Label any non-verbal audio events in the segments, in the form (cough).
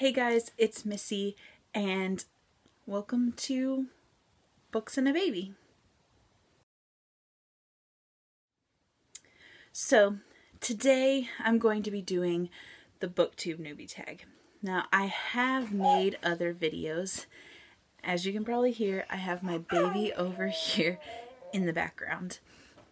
Hey guys, it's Missy and welcome to Books and a Baby. So today I'm going to be doing the booktube newbie tag. Now I have made other videos. As you can probably hear, I have my baby over here in the background.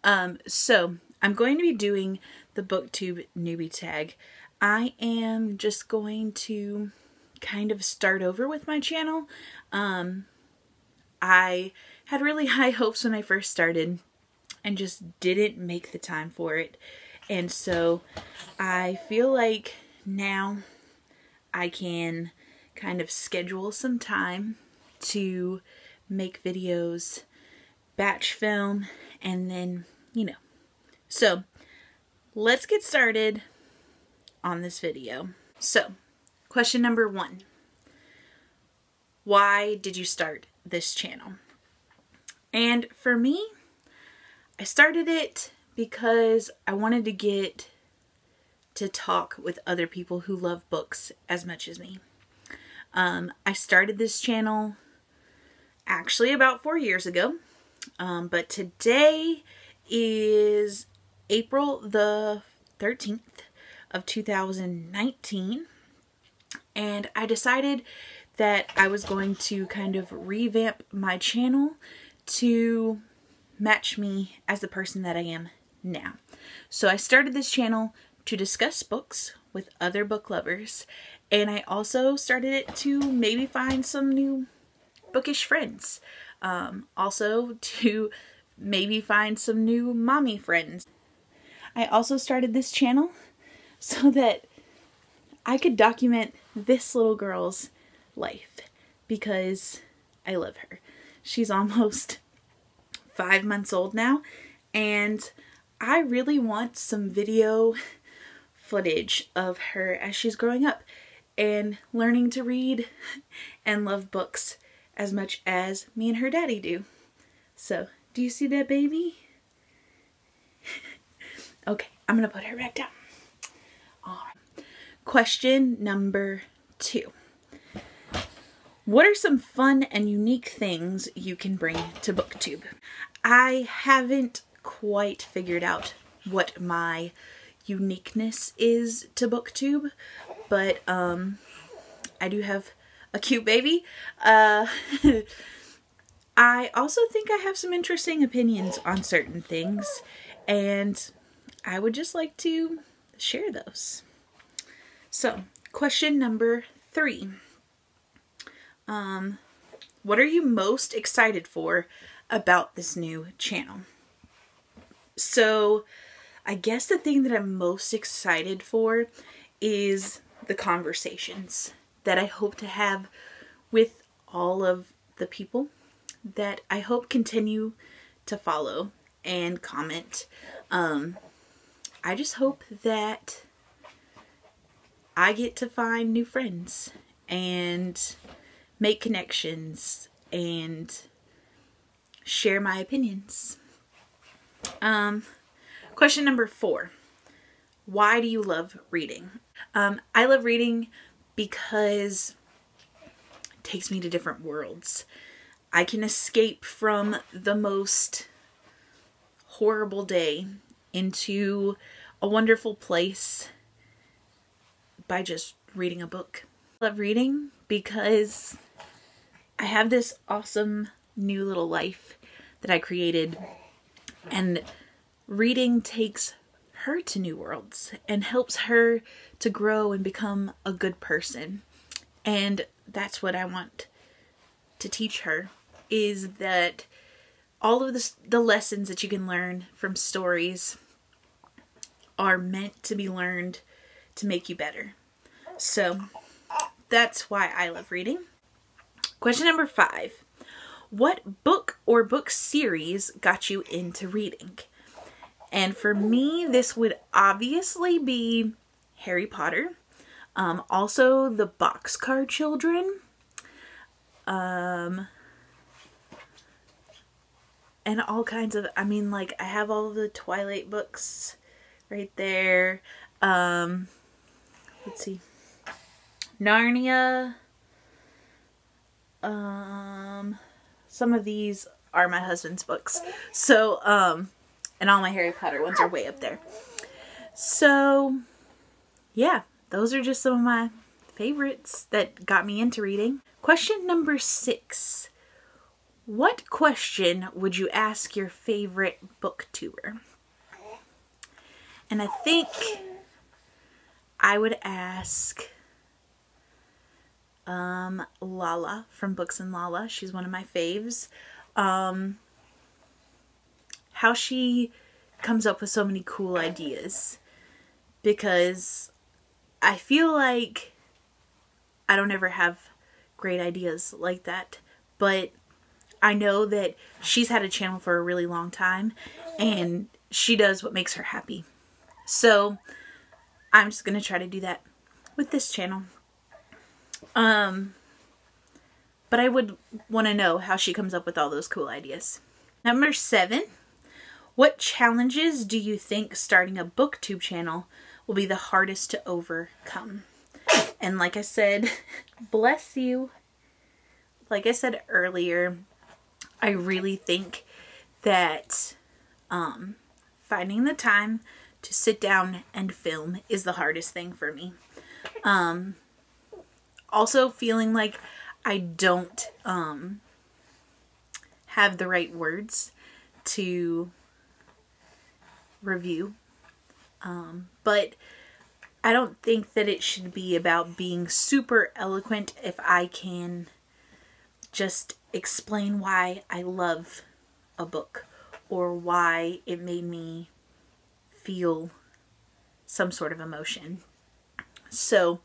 Um, so I'm going to be doing the booktube newbie tag. I am just going to kind of start over with my channel. Um, I had really (laughs) high hopes when I first started and just didn't make the time for it. And so I feel like now I can kind of schedule some time to make videos, batch film, and then, you know. So let's get started on this video. So Question number one. Why did you start this channel? And for me, I started it because I wanted to get to talk with other people who love books as much as me. Um, I started this channel actually about four years ago, um, but today is April the 13th of 2019 and I decided that I was going to kind of revamp my channel to match me as the person that I am now. So I started this channel to discuss books with other book lovers and I also started it to maybe find some new bookish friends. Um, also (laughs) to maybe find some new mommy friends. I also started this channel (laughs) so that I could document this little girl's life because I love her. She's almost (laughs) five months old now and I really want some video (laughs) footage of her as she's growing up and learning to read and love books as much as me and her daddy do. So, do you see that baby? okay, I'm gonna put her back down. Question number two. What are some fun and unique things you can bring to BookTube? I haven't quite figured out what my uniqueness is to BookTube, but um, I do have a cute baby. Uh, (laughs) I also think I have some interesting opinions on certain things, and I would just like to share those. So, question number three. Um, what are you most excited for about this new channel? So, I guess the thing that I'm most excited for is the conversations that I hope to have with all of the people that I hope continue to follow and comment. Um, I just hope that I get to find new friends and make connections and share my opinions. Um, question number four. Why do you love reading? Um, I love reading because it takes me to different worlds. I can escape from the most horrible day into a wonderful place by just reading a book. I love reading because I have this awesome new little life that I created and reading takes her to new worlds and helps her to grow and become a good person. And that's what I want to teach her is that all of the, the lessons that you can learn from stories are meant to be learned to make you better. So that's why I love reading. Question number five. What book or book series got you into reading? And for me, this would obviously be Harry Potter. Um, also, the Boxcar Children. Um, and all kinds of, I mean, like, I have all the Twilight books right there. Um, let's see. Narnia. Um, some of these are my husband's books. So, um, and all my Harry Potter ones are way up there. So, yeah, those are just some of my favorites that got me into reading. Question number six. What question would you ask your favorite booktuber? And I think I would ask um, Lala from Books and Lala. She's one of my faves. Um, how she comes up with so many cool ideas. Because I feel like I don't ever have great ideas like that. But I know that she's had a channel for a really long time and she does what makes her happy. So I'm just going to try to do that with this channel. Um, but I would want to know how she comes up with all those cool ideas. Number seven, what challenges do you think starting a booktube channel will be the hardest to overcome? And like I said, (laughs) bless you. Like I said earlier, I really think that um, finding the time to sit down and film is the hardest thing for me. Um, also feeling like I don't um, have the right words to review. Um, but I don't think that it should be about being super eloquent if I can just explain why I love a book or why it made me feel some sort of emotion. So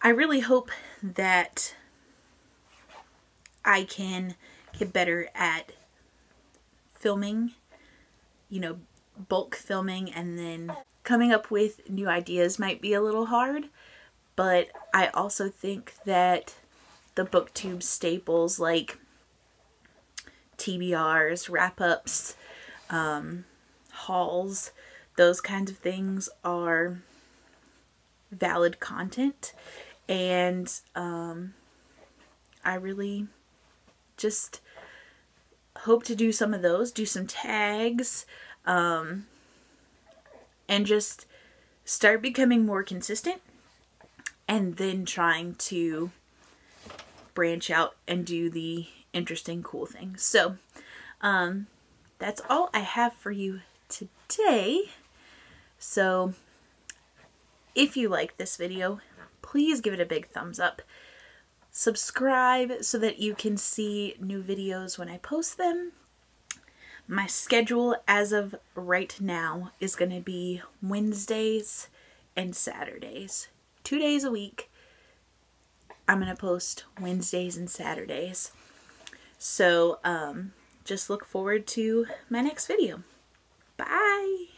I really hope that I can get better at filming, you know, bulk filming and then coming up with new ideas might be a little hard, but I also think that the booktube staples like TBRs, wrap-ups, um, hauls, those kinds of things are valid content and um, I really just hope to do some of those, do some tags, um, and just start becoming more consistent and then trying to branch out and do the interesting, cool things. So, um, that's all I have for you today. So, if you like this video, please give it a big thumbs up. Subscribe so that you can see new videos when I post them. My schedule as of right now is going to be Wednesdays and Saturdays. Two days a week I'm going to post Wednesdays and Saturdays. So um, just look forward to my next video. Bye!